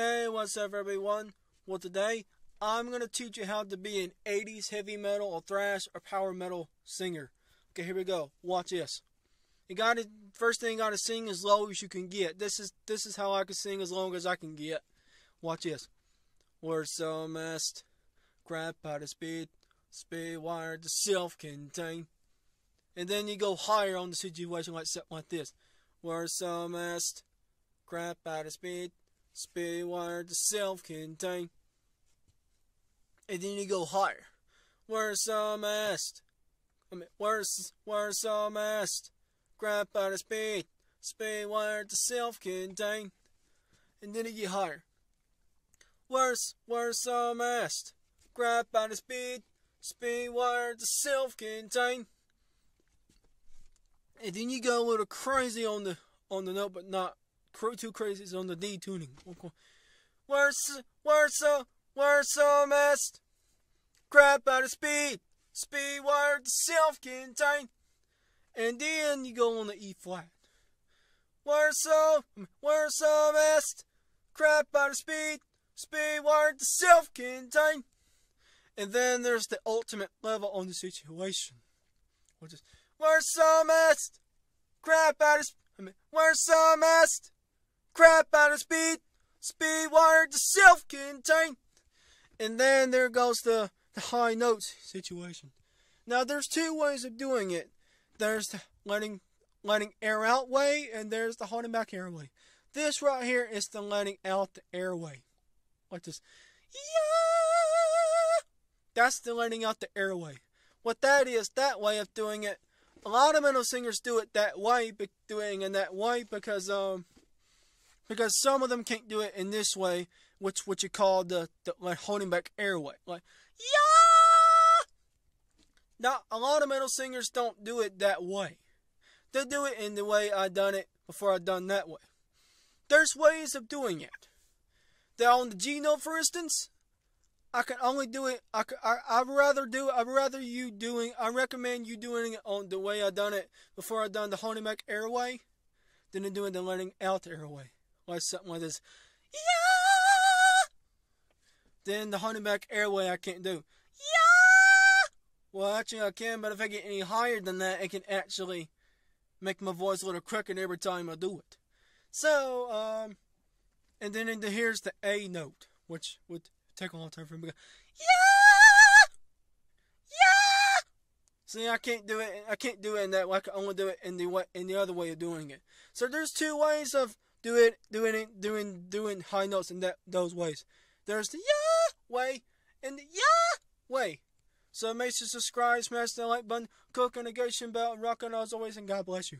Hey, what's up, everyone? Well, today I'm going to teach you how to be an 80s heavy metal or thrash or power metal singer. Okay, here we go. Watch this. You got to first thing you got to sing as low as you can get. This is this is how I can sing as long as I can get. Watch this. We're so messed, crap out of speed, speed wired to self-contained. And then you go higher on the situation like like this. We're so messed, crap out of speed, Speed wired to self-contained. And then you go higher. Where's some mast? I mean, where's where's some mast? Grab by the speed. Speed wired to self-contained. And then you get higher. Where's where's some mast? Grab by the speed. Speed wired to self-contained. And then you go a little crazy on the on the note, but not too crazy is on the D tuning. Where's worse, the where's the mast? Crap out of speed, speed wired to self-contained, and then you go on the E flat. Worse, the where's the mast? Crap out of speed, speed wired to self-contained, and then there's the ultimate level on the situation, where's the mast? Crap out of mean, where's the mast? Crap out of speed, speed wired to self-contained. And then there goes the, the high notes situation. Now there's two ways of doing it. There's the letting letting air out way and there's the holding back airway. This right here is the letting out the airway. Like this. Yeah! That's the letting out the airway. What that is, that way of doing it. A lot of metal singers do it that way, doing in that way because um because some of them can't do it in this way, which what you call the, the like holding back airway, like yeah. Now a lot of metal singers don't do it that way. They do it in the way I done it before I done that way. There's ways of doing it. They're on the G note, for instance. I can only do it. I, I I'd rather do. I'd rather you doing. I recommend you doing it on the way I done it before I done the holding back airway, than doing the letting out airway or something like this. Yeah! Then the holding back airway I can't do. Yeah! Well, actually I can, but if I get any higher than that, it can actually make my voice a little crooked every time I do it. So, um, and then into here's the A note, which would take a long time for me to go, yeah! Yeah! See, I can't do it. I can't do it in that way. I can only do it in the way, in the other way of doing it. So there's two ways of doing it doing it doing doing high notes in that those ways. There's the yeah way and the yeah way. So make sure to subscribe, smash the like button, click on the notification bell, and rock on as always, and God bless you.